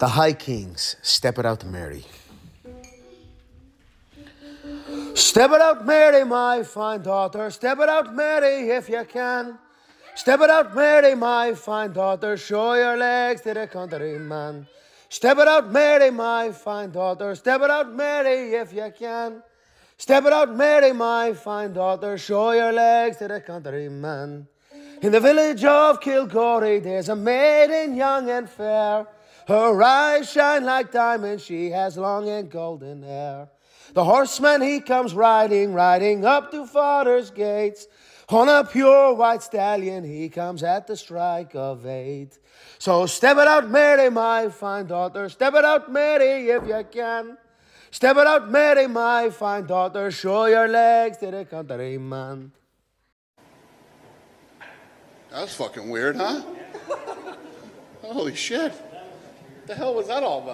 The High Kings, Step It Out Mary. Step it out, Mary, my fine daughter. Step it out, Mary, if you can. Step it out, Mary, my fine daughter. Show your legs to the countryman. Step it out, Mary, my fine daughter. Step it out, Mary, if you can. Step it out, Mary, my fine daughter. Show your legs to the countryman. In the village of Kilgorey, there's a maiden young and fair. Her eyes shine like diamonds, she has long and golden hair. The horseman he comes riding, riding up to father's gates. On a pure white stallion he comes at the strike of eight. So step it out, Mary, my fine daughter. Step it out, Mary, if you can. Step it out, Mary, my fine daughter. Show your legs to the countryman. That was fucking weird, huh? Holy shit. The hell was that all about?